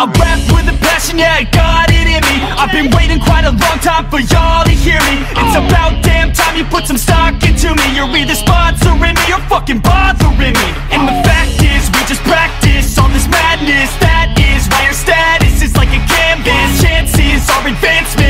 I rap with a passion, yeah, I got it in me. I've been waiting quite a long time for y'all to hear me. It's about damn time you put some stock into me. You're either sponsoring me or fucking bothering me. And the fact is, we just practice on this madness. That is why your status is like a canvas. Chances our advancement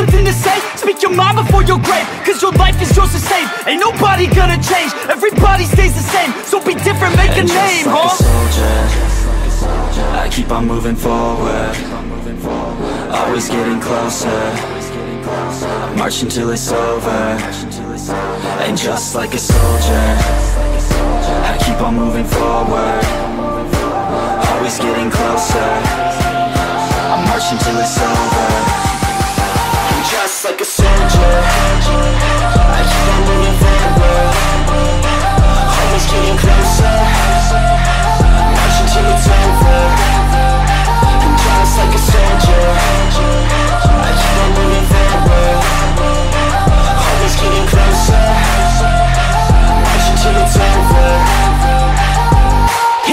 something to say? Speak your mind before your grave Cause your life is yours to save. Ain't nobody gonna change Everybody stays the same. So be different, make a And name, just like huh? a soldier, I keep on moving forward. Always getting closer March until it's over. And just like a soldier I keep on moving forward. Always getting closer I march until it's over Always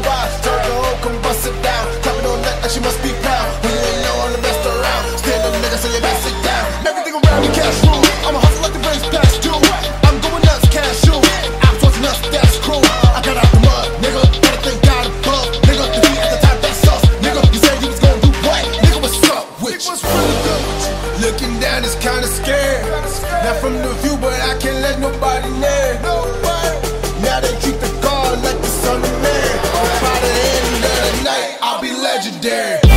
niggas that legendary.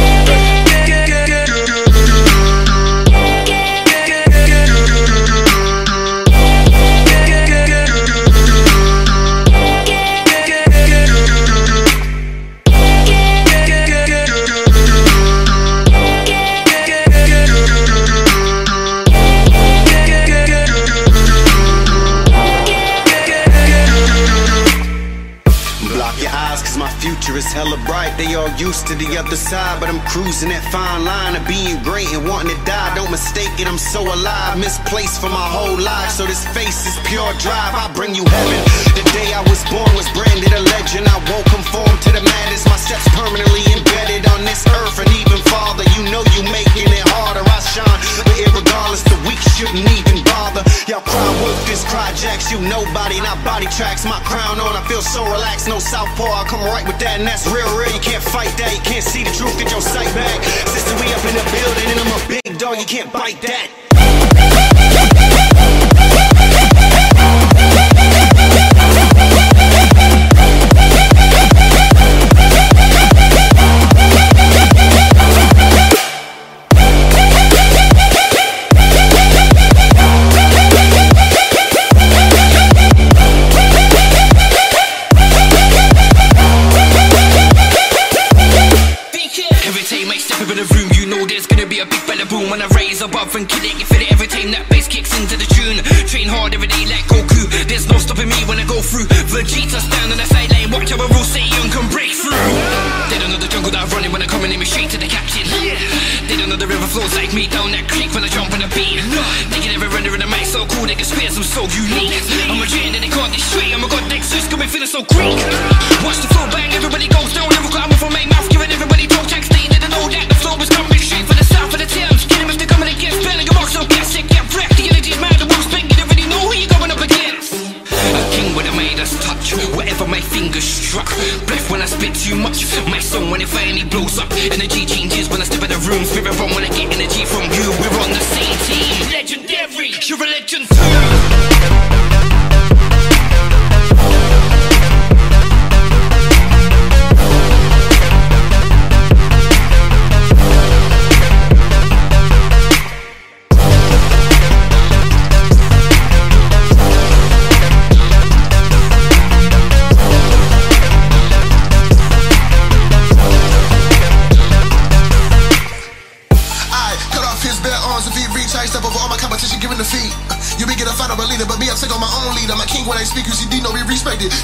To the other side, but I'm cruising that fine line of being great and wanting to die. Don't mistake it, I'm so alive. Misplaced for my whole life, so this face is pure drive. I bring you heaven. The day I was born was branded a legend. I won't conform to the madness. My steps permanently embedded on this earth, and even farther. You know you making it harder. I shine, but irregardless, the weak shouldn't even bother. Y'all cry wolf, this cry jacks. You nobody, not body tracks. My crown on, I feel so relaxed. No southpaw, I come right with that, and that's real, real. You can't fight that. Can't see the truth, get your sight back. Sister, we up in the building, and I'm a big dog. You can't bite that. Me down that creek when I jump on the beat. They can never render in the mic so cool, they can spit some so unique. I'm a giant and they can't destroy. I'm a god Dexus, got me feeling so Greek. Watch the flow bang, everybody goes down. Never got from my mouth, giving everybody toe tax. They didn't know that the flow was coming straight for the south of the Thames. Get him if they're coming against Belly, your box, so get sick, get wrecked. The energy's mad, the world's big, you already know who you're going up against. A king with a Midas touch, whatever my fingers struck. I spit too much. My song when it finally blows up. Energy changes when I step in the room. Spirit run when I get energy from you. We're on the same team. Legendary, you're a legend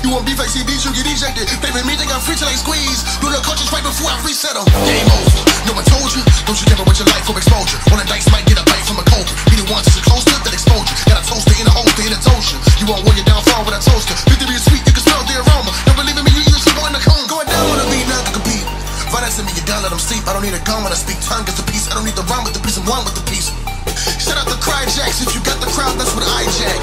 You want beef like CD, you get ejected. Favorite me, think I'm free till I squeeze. Do the coaches right before I reset them. Game over. No one told you. Don't you ever with your life for exposure. When a dice might get a bite from a cobra. Be the one to sit close to that exposure. Got a toaster in a holster in a toaster. You won't wear your downfall with a toaster. Victory is sweet, you can smell the aroma. Don't believe in me, you usually in the cone. Going down on the beat, not to compete. Violence in me, you down, let them sleep. I don't need a gun when I speak. Tongue gets a piece. I don't need the rhyme with the piece. I'm one with the piece. Shout out the cry jacks. If you got the crowd, that's what I jack.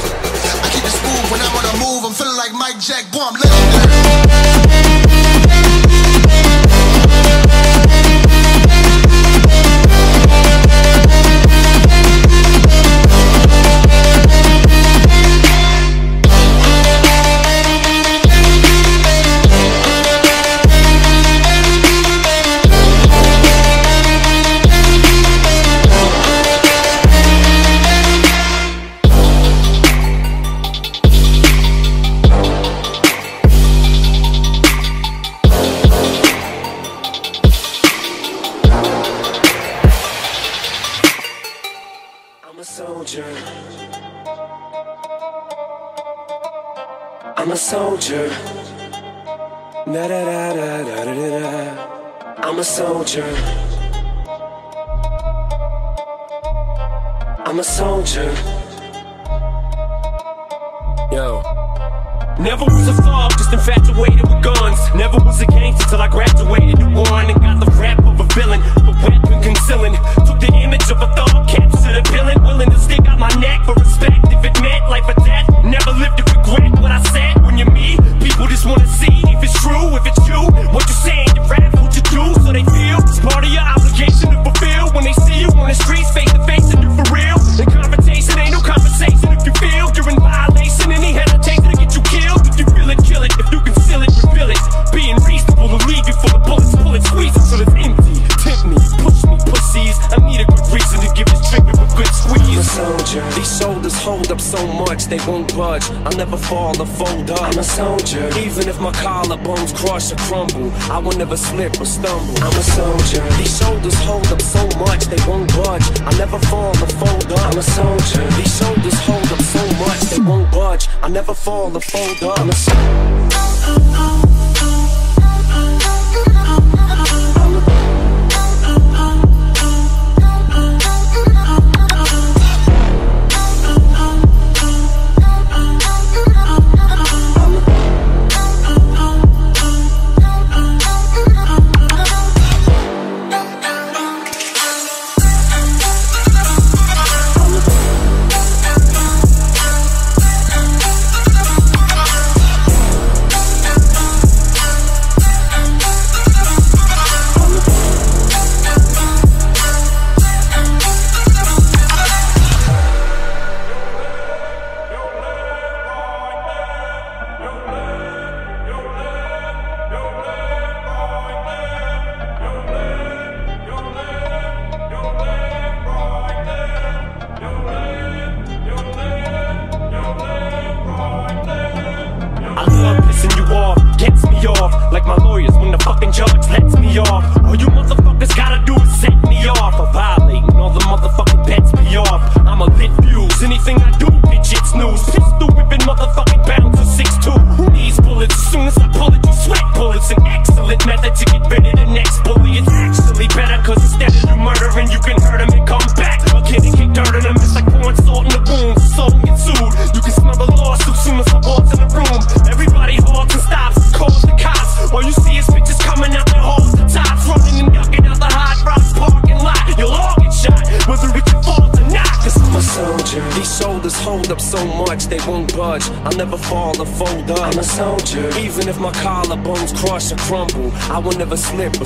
I keep it smooth when I'm on a move. Like Mike Jack. Boy, I'm I'm a soldier. Yo. Never was a thug, just infatuated with guns. Never was a gangster till I graduated and won and got the rap of a villain, a weapon concealing. Took the image of a thug, captured a villain, willing to stick out my neck for respect. If it meant life or death, never lived to regret what I said. When you're me, people just wanna see if it's true, if it's hold up so much they won't budge. I'll never fall or fold up. I'm a soldier. Even if my collarbones crush or crumble, I will never slip or stumble. I'm a soldier. These shoulders hold up so much they won't budge. I'll never fall or fold up. I'm a soldier. These shoulders hold up so much they won't budge. I'll never fall or fold up. I'm a soldier.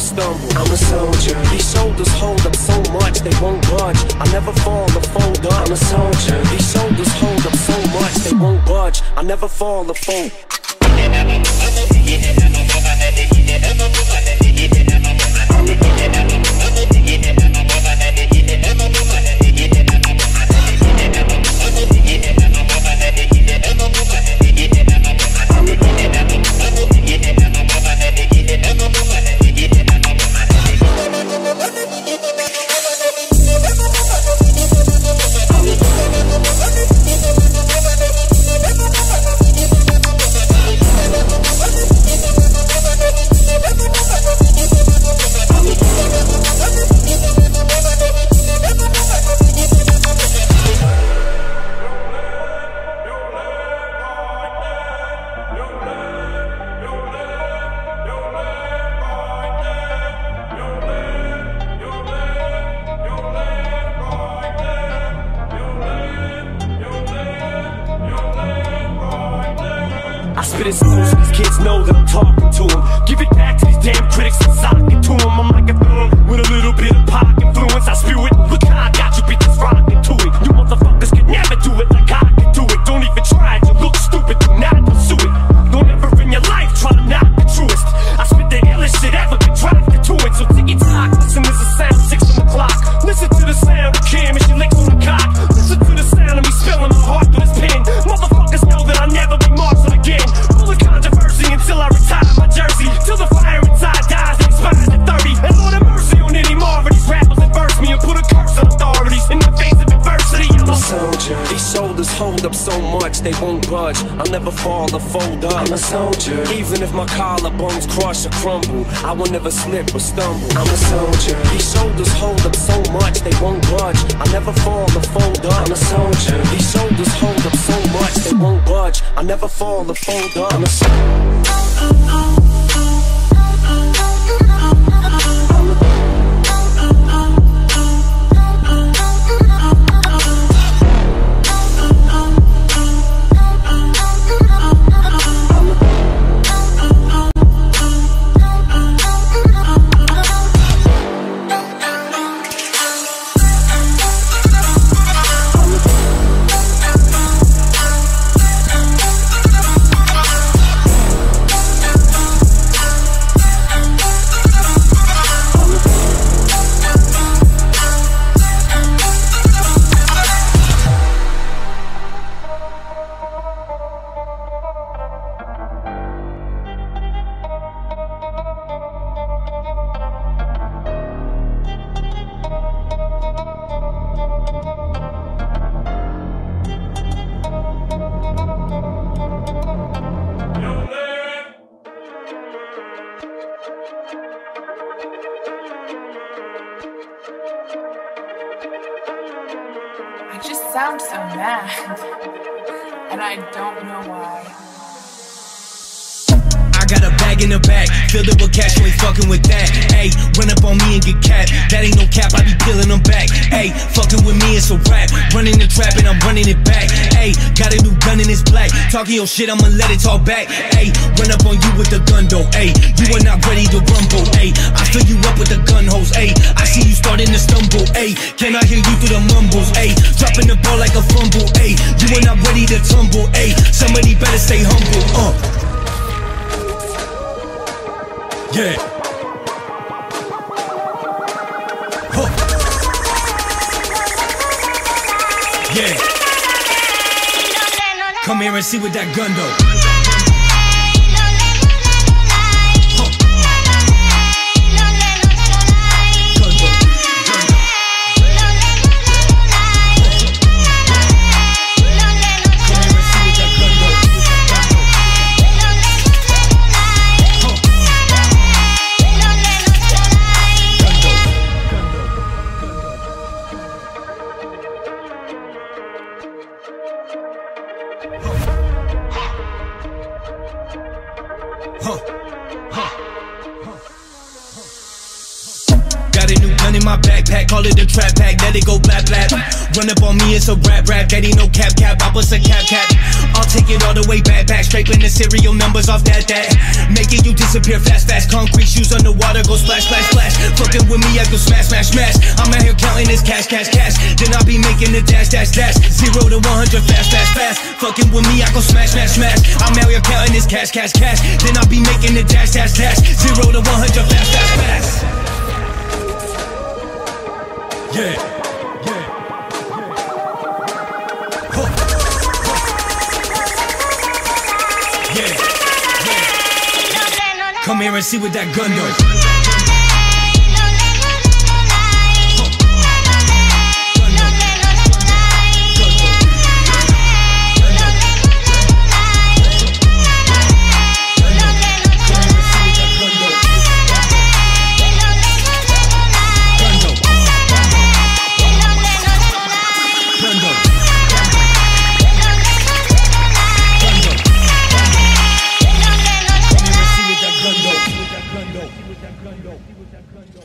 stumble Oh, oh, oh. real shit, I'ma let it talk back. Ayy, run up on you with the gun though. Hey, you are not ready to rumble. Hey, I fill you up with the gun hose. Hey, I see you starting to stumble. Hey, can I hear you through the mumbles? Hey, dropping the ball like a fumble. Hey, you are not ready to tumble. Hey, somebody better stay humble. Uh. Yeah. Huh. Yeah. Come here and see what that gun though. Take it all the way back back, scraping the serial numbers off that that. Making you disappear fast fast, concrete shoes underwater, go splash splash splash. Fucking with me, I go smash smash smash. I'm out here counting this cash cash cash, then I'll be making the dash dash dash. Zero to 100 fast fast fast. Fucking with me, I go smash smash smash. I'm out here counting this cash cash cash, then I'll be making the dash dash dash. Zero to 100 fast fast fast. Yeah. Come here and see what that gun does. Done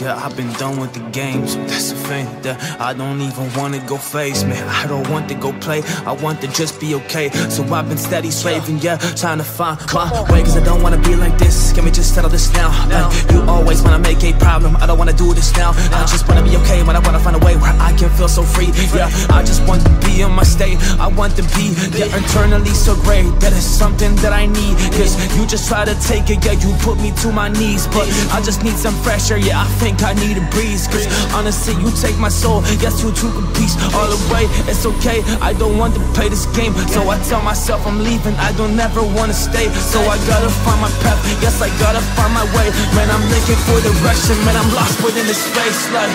yeah, I've been done with the games. That's the that I don't even wanna go face, man. I don't want to go play, I want to just be okay. So I've been steady slaving, yeah, trying to find my way, cause I don't wanna be like this. Can we just settle this now? Like, you always wanna make a problem, I don't wanna do this now. I just wanna be okay, when I wanna find a way where I can feel so free, yeah. I just want to be in my state, I want to be, yeah, internally so great. That is something that I need, cause you just try to take it, yeah, you put me to my knees. But I just need some fresh air, yeah, I think I need a breeze. Cause honestly, you take my soul, yes, you took a piece all away. It's okay, I don't want to play this game. So I tell myself I'm leaving, I don't ever wanna stay. So I gotta find my path, yes, I gotta find my way. Man, I'm looking for direction, man, I'm lost within this space, like.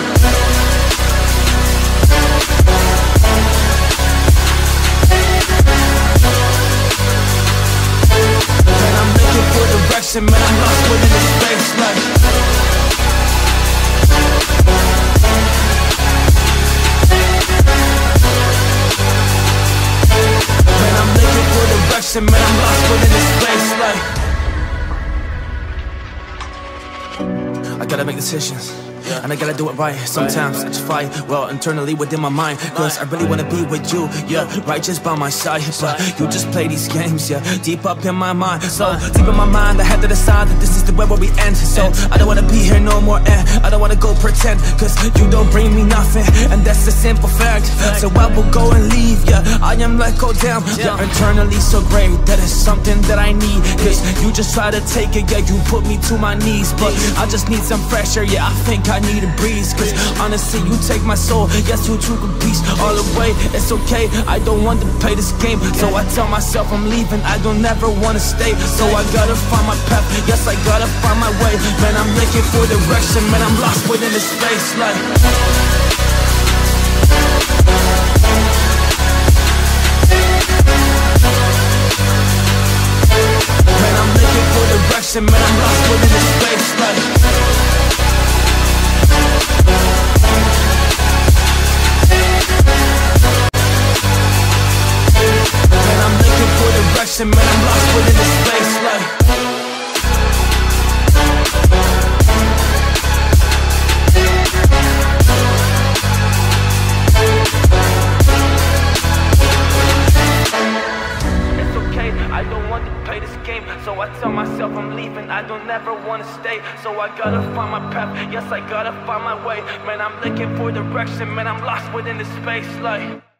Direction, man, I'm lost within this space, like. Decisions. And I gotta do it right. Sometimes I just fight, well, internally within my mind. Cause I really wanna be with you, yeah, right just by my side. But you just play these games, yeah, deep up in my mind. So deep in my mind, I had to decide that this is the way where we end. So I don't wanna be here no more, and I don't wanna go pretend. Cause you don't bring me nothing, and that's a simple fact. So I will go and leave, yeah, I am like, oh damn, you're internally so great. That is something that I need. Cause you just try to take it, yeah, you put me to my knees. But I just need some fresh air, yeah, I think I need a breeze. Cause honestly, you take my soul, yes, you a piece all away. It's okay, I don't want to play this game. So I tell myself I'm leaving, I don't ever wanna stay. So I gotta find my path, yes, I gotta find my way. Man, I'm looking for direction, man, I'm lost within the space, like. Man, I'm looking for direction, man, I'm lost within the space, like. Man, I'm looking for direction, man, I'm lost within the space, like. Game. So I tell myself I'm leaving, I don't ever wanna stay. So I gotta find my path, yes, I gotta find my way. Man, I'm looking for direction, man, I'm lost within the space, like.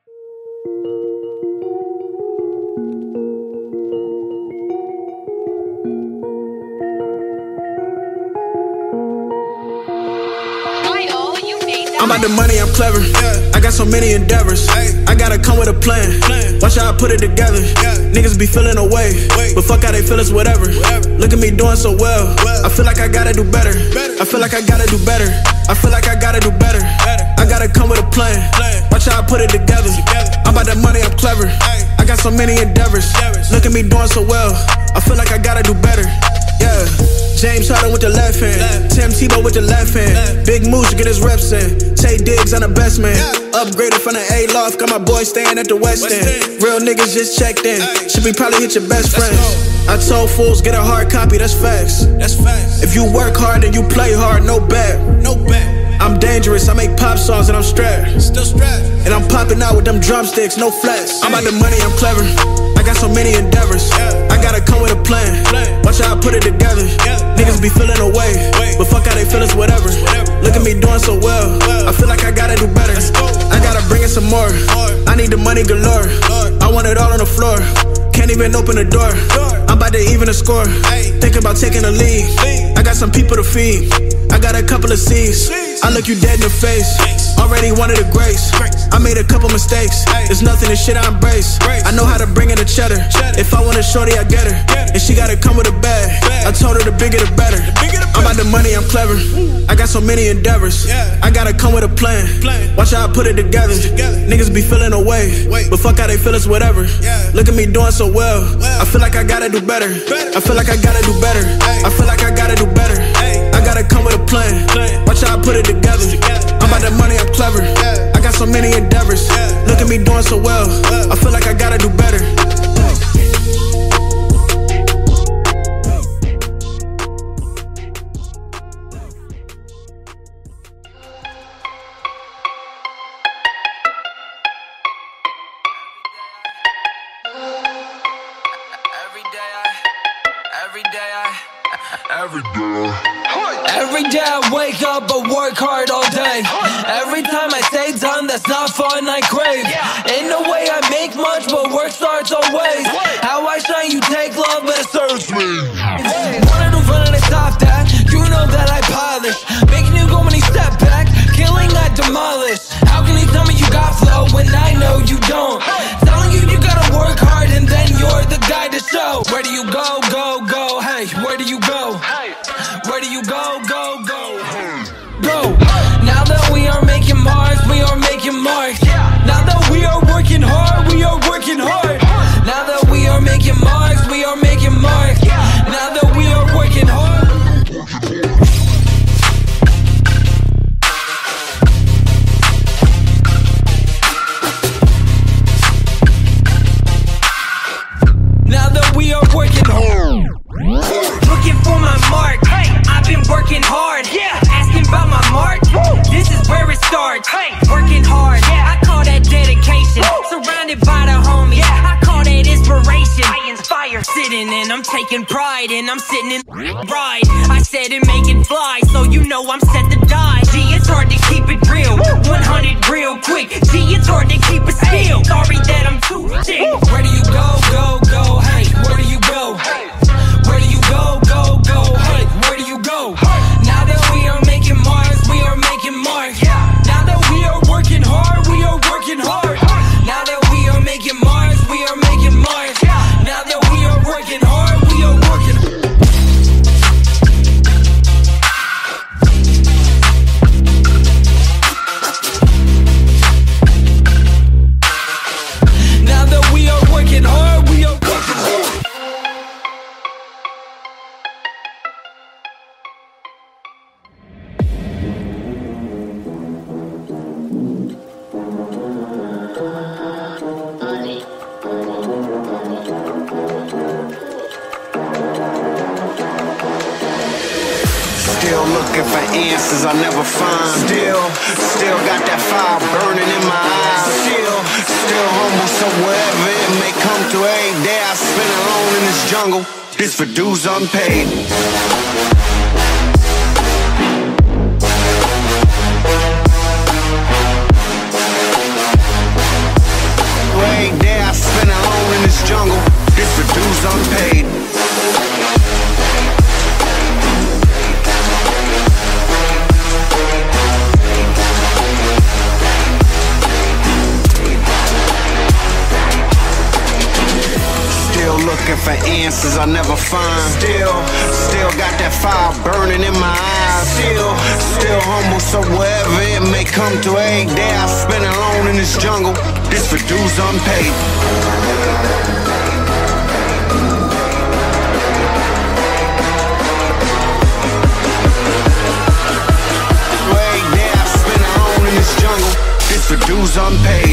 I'm about the money, I'm clever. I got so many endeavors. I gotta come with a plan. Watch how I put it together. Niggas be feeling away, but fuck how they feel, it's whatever. Look at me doing so well. I feel like I gotta do better. I feel like I gotta do better. I feel like I gotta do better. I gotta come with a plan. Watch how I put it together. I'm about that money, I'm clever. I got so many endeavors. Look at me doing so well. I feel like I gotta do better. Yeah. James Harden with the left hand. Tim Tebow with the left hand. Big moves to get his reps in. Taye Diggs on the best man. Upgraded from the A loft. Got my boy staying at the West End. Real niggas just checked in. Should be probably hit your best friends. I told fools get a hard copy. That's facts. That's facts. If you work hard and you play hard, no bet. No bet. I'm dangerous. I make pop songs and I'm strapped. Still strapped. And I'm popping out with them drumsticks, no flex. I'm about the money. I'm clever. Got so many endeavors. I gotta come with a plan. Watch how I put it together. Niggas be feeling away, but fuck how they feel, it's whatever. Look at me doing so well. I feel like I gotta do better. I gotta bring in some more. I need the money galore. I want it all on the floor. Can't even open the door. I'm about to even the score. Thinking about taking a lead. I got some people to feed. I got a couple of seeds. I look you dead in the face. Already wanted a grace. I made a couple mistakes. It's nothing, this shit I embrace. I know how to bring in the cheddar. If I want a shorty, I get her. And she gotta come with a bag. I told her the bigger the better. I'm about the money, I'm clever. I got so many endeavors. I gotta come with a plan. Watch how I put it together. Niggas be feeling away. But fuck how they feel, it's whatever. Look at me doing so well. I feel like I gotta do better. I feel like I gotta do better. I feel like I gotta do better. I gotta come with a plan. Watch how I put it together. So many endeavors. Look at me doing so well. Unpaid.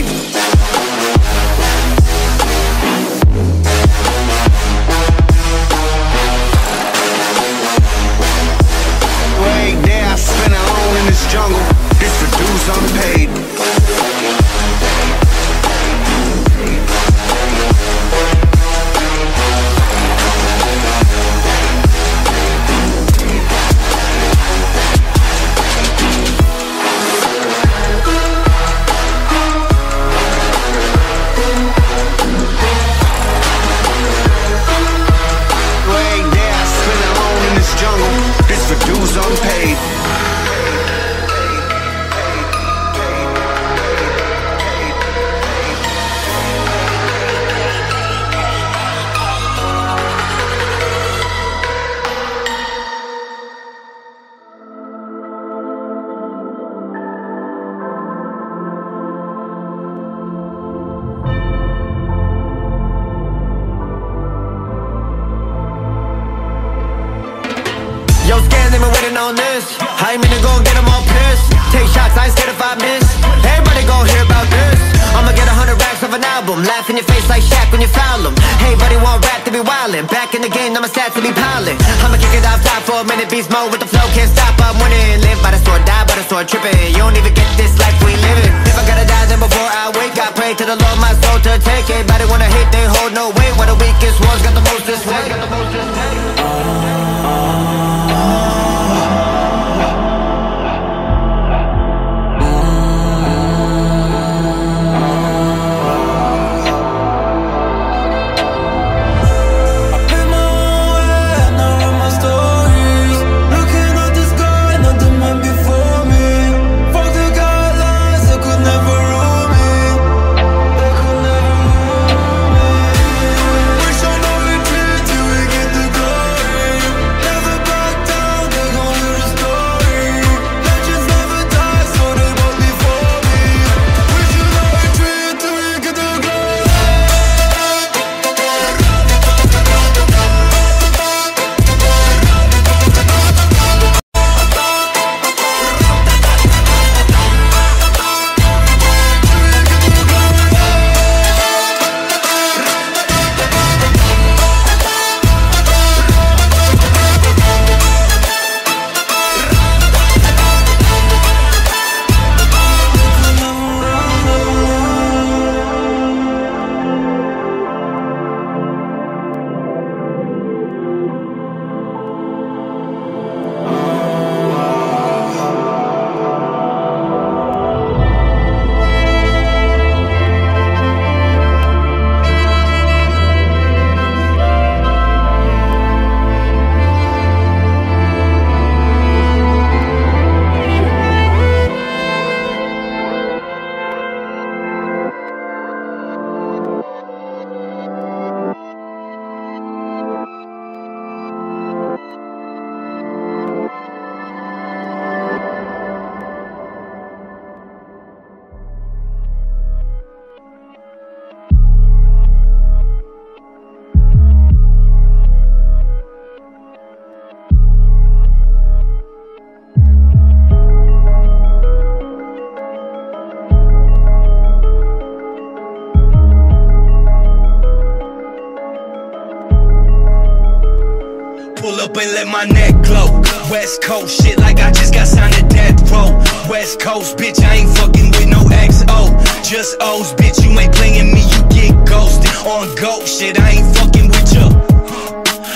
Up and let my neck glow. West Coast shit like I just got signed to death row. West Coast bitch, I ain't fucking with no XO. Just O's bitch, you ain't playing me, you get ghosted. On go shit, I ain't fucking with ya.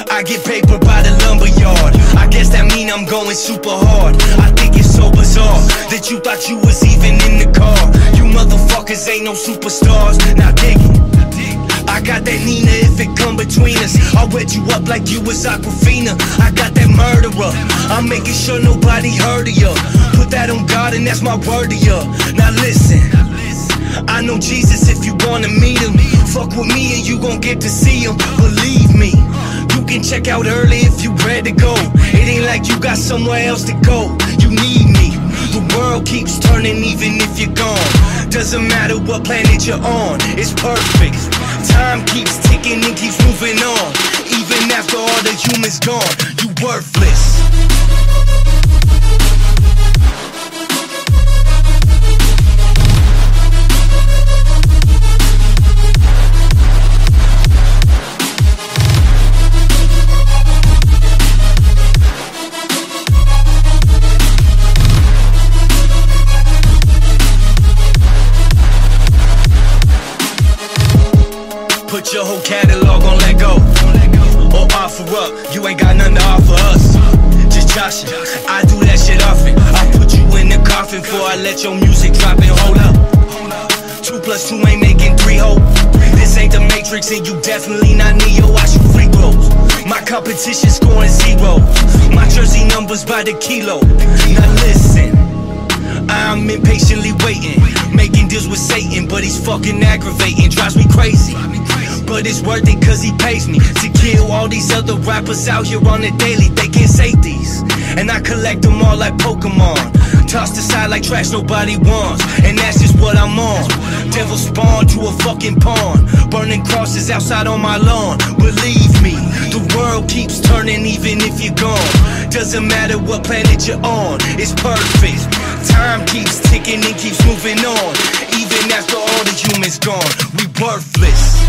I get paper by the lumber yard. I guess that mean I'm going super hard. I think it's so bizarre that you thought you was even in the car. You motherfuckers ain't no superstars. Now dig it. I got that Nina if it come between us. I'll wet you up like you was Aquafina. I got that murderer. I'm making sure nobody heard of ya. Put that on God and that's my word to ya. Now listen. I know Jesus if you wanna meet him. Fuck with me and you gon' get to see him. Believe me. You can check out early if you ready to go. It ain't like you got somewhere else to go. You need me. The world keeps turning even if you're gone. Doesn't matter what planet you're on, it's perfect. Time keeps ticking and keeps moving on. Even after all the humans gone, you worthless. Put your whole catalog on let go. Or offer up, you ain't got nothing to offer us. Just joshing, I do that shit often. I put you in the coffin before I let your music drop and hold up. Two plus two ain't making three, ho. This ain't the Matrix, and you definitely not Neo. I shoot free throws. My competition scoring zero. My jersey numbers by the kilo. Now listen. I'm impatiently waiting, making deals with Satan, but he's fucking aggravating, drives me crazy. But it's worth it cause he pays me to kill all these other rappers out here on the daily. They can't say these. And I collect them all like Pokemon. Tossed aside like trash nobody wants. And that's just what I'm on. Devil spawn to a fucking pawn. Burning crosses outside on my lawn. Believe me, the world keeps turning even if you're gone. Doesn't matter what planet you're on, it's perfect. Time keeps ticking and keeps moving on. Even after all the humans gone, we worthless.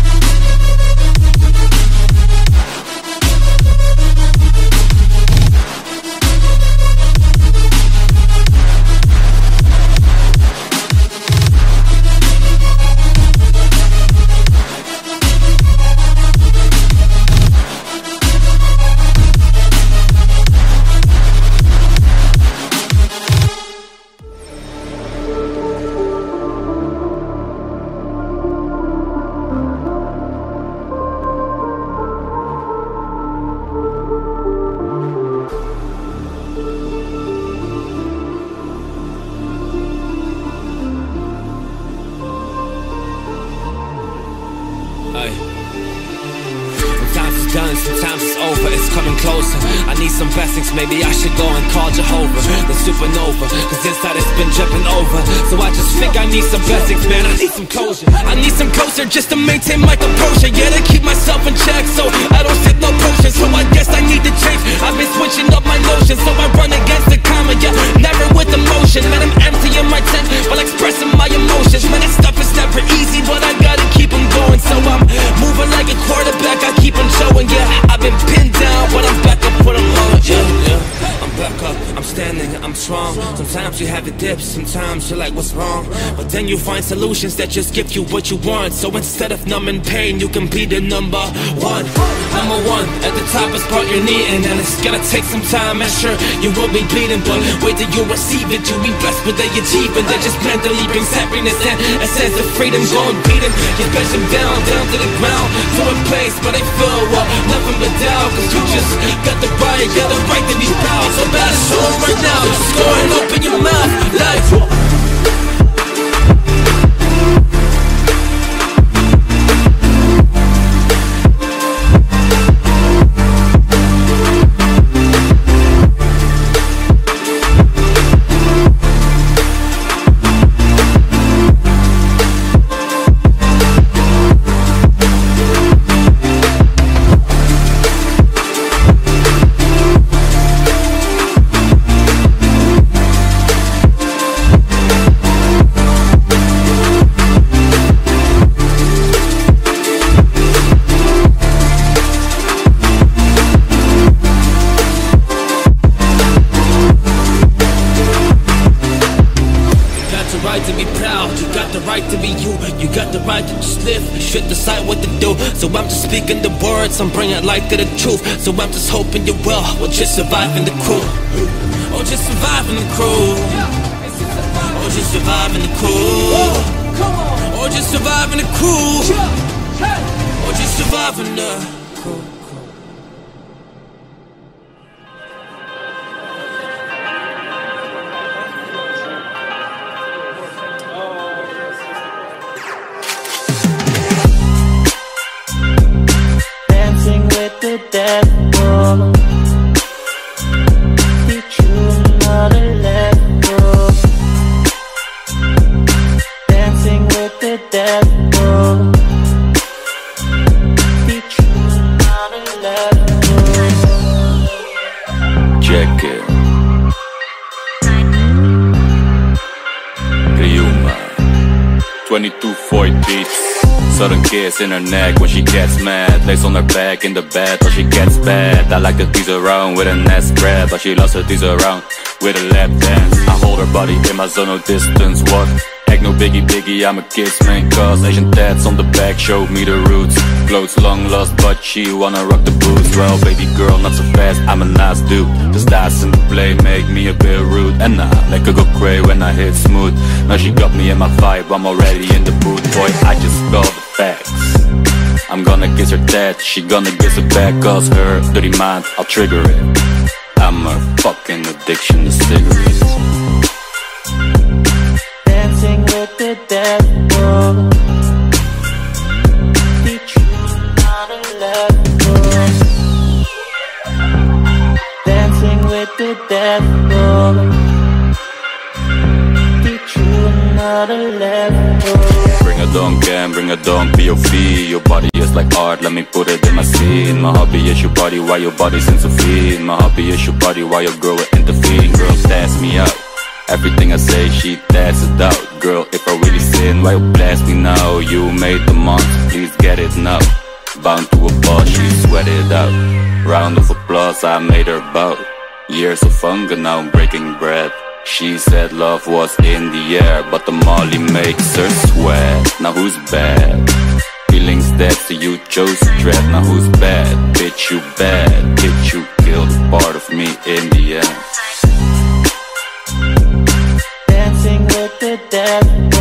Maybe I should go and call Jehovah, the supernova. Cause inside it's been jumping over. So I just think I need some blessings, man. I need some closure. I need some closure just to maintain my composure. Yeah, to keep myself in check, so I don't sip no potions. So I guess I need to change. I've been switching up my notions, so I run against the karma. Yeah, never with emotion. Man, I'm emptying my tank while expressing my emotions. Man, that stuff is never easy, but I gotta You have a dip. Sometimes you're like, what's wrong? But then you find solutions that just give you what you want. So instead of numbing pain, you can be the number one. Number one at the top is part you're needing, and it's gonna take some time. And sure, you will be bleeding, but wait till you receive it. You'll be blessed with the achievement that just mentally brings happiness and a sense of freedom. Go and beat him. You bash them down, down to the ground, to a place where they feel well, nothing but doubt. Cause you just got the right, got the right to be proud. So 'em right now. Just go and open your mouth like. The I'm bringing light to the truth. So I'm just hoping you will, or just surviving the crew. Or just surviving the crew. Or just surviving the crew. Or oh, just surviving the crew. Or just surviving the Like around with a nest grab But she loves her tease around with a lap dance. I hold her body in my zone of distance. What? Act no biggie biggie, I'm a kid's man Cause Asian tats on the back showed me the roots. Clothes long lost but she wanna rock the boots. Well baby girl not so fast, I'm a nice dude. Just dice in the play make me a bit rude And I make her go cray when I hit smooth. Now she got me in my vibe, I'm already in the booth Boy I just call the facts I'm gonna kiss her dad, she gonna kiss it back Cause her dirty mind, I'll trigger it I'm a fucking addiction to cigarettes Dancing with the devil. Art, let me put it in my scene. My hobby is your body, why your body seems to feed My hobby is your body, why your girl intervene? Girl, dance me out. Everything I say, she that's it out. Girl, if I really sin, why you blast me now? You made the monster, please get it now. Bound to a boss, she sweated out. Round of applause, I made her bow. Years of hunger, now I'm breaking bread. She said love was in the air But the molly makes her sweat. Now who's bad? Feelings that you chose to dread Now who's bad? Bitch, you bad Bitch, you killed part of me in the end Dancing with the devil.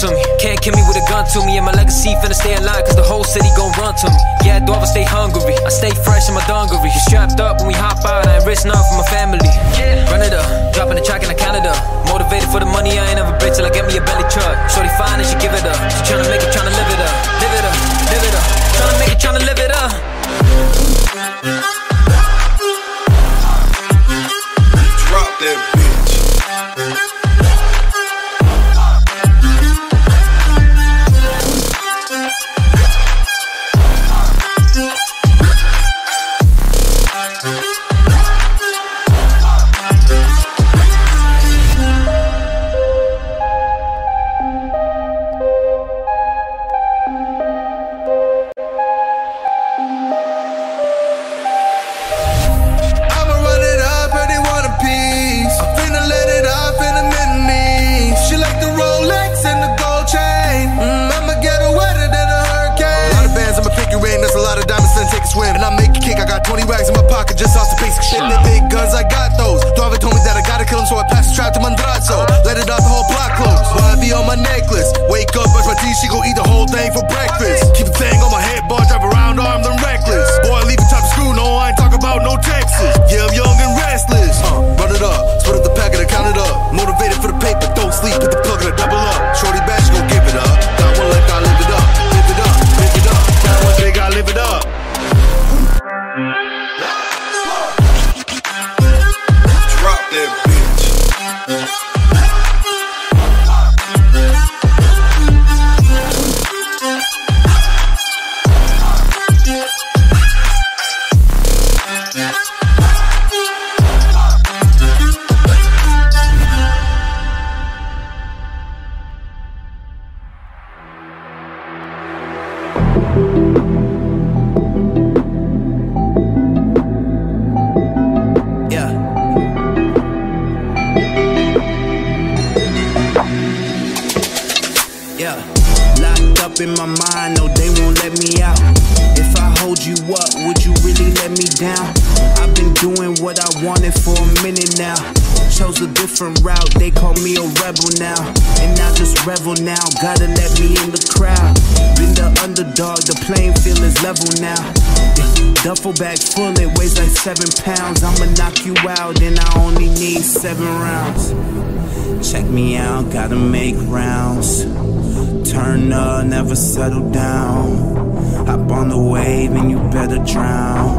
To me. Can't kill me with a gun to me, and my legacy finna stay alive, cause the whole city gon' run to me. Yeah, do I stay hungry? I stay fresh in my dungaree. You strapped up when we hop out, I ain't risk nothing for my family. Yeah. Run it up, dropping the track in the Canada. Motivated for the money, I ain't never break till I get me a belly truck. Shorty fine and she give it up. She tryna make it, tryna live it up. Live it up, live it up. Tryna make it, tryna live it up. Drop that Yeah. Different route, they call me a rebel now. And I just revel now, gotta let me in the crowd. Been the underdog, the playing field is level now. Duffel bag full, it weighs like seven pounds. I'ma knock you out, and I only need seven rounds. Check me out, gotta make rounds. Turn up, never settle down. Hop on the wave and you better drown.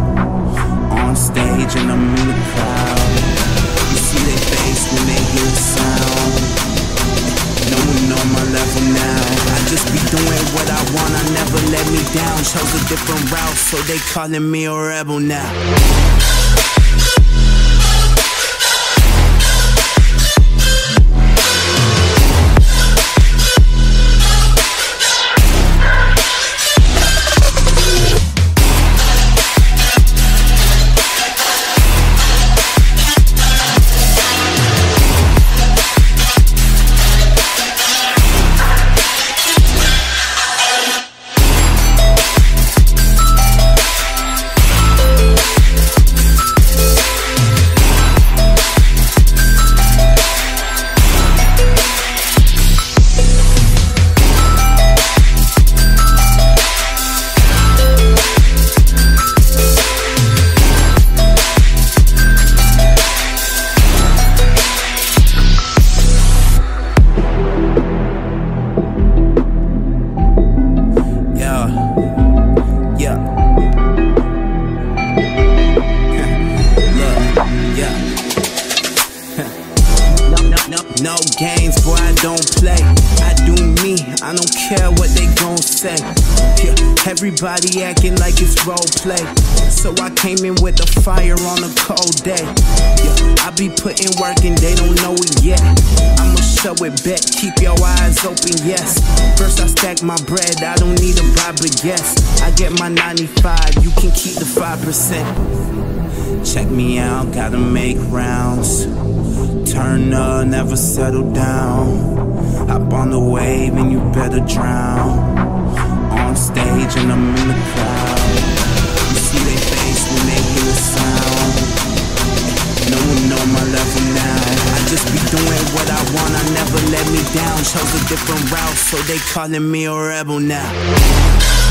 On stage and I'm in the crowd. Now. I just be doing what I want, I never let me down. Chose a different route, so they calling me a rebel now. Yes. First I stack my bread, I don't need a bribe, but yes. I get my 95, you can keep the 5%. Check me out, gotta make rounds. Turn up, never settle down. Hop on the wave and you better drown. On stage and I'm in the crowd. me down. Chose a different route, so they calling me a rebel now.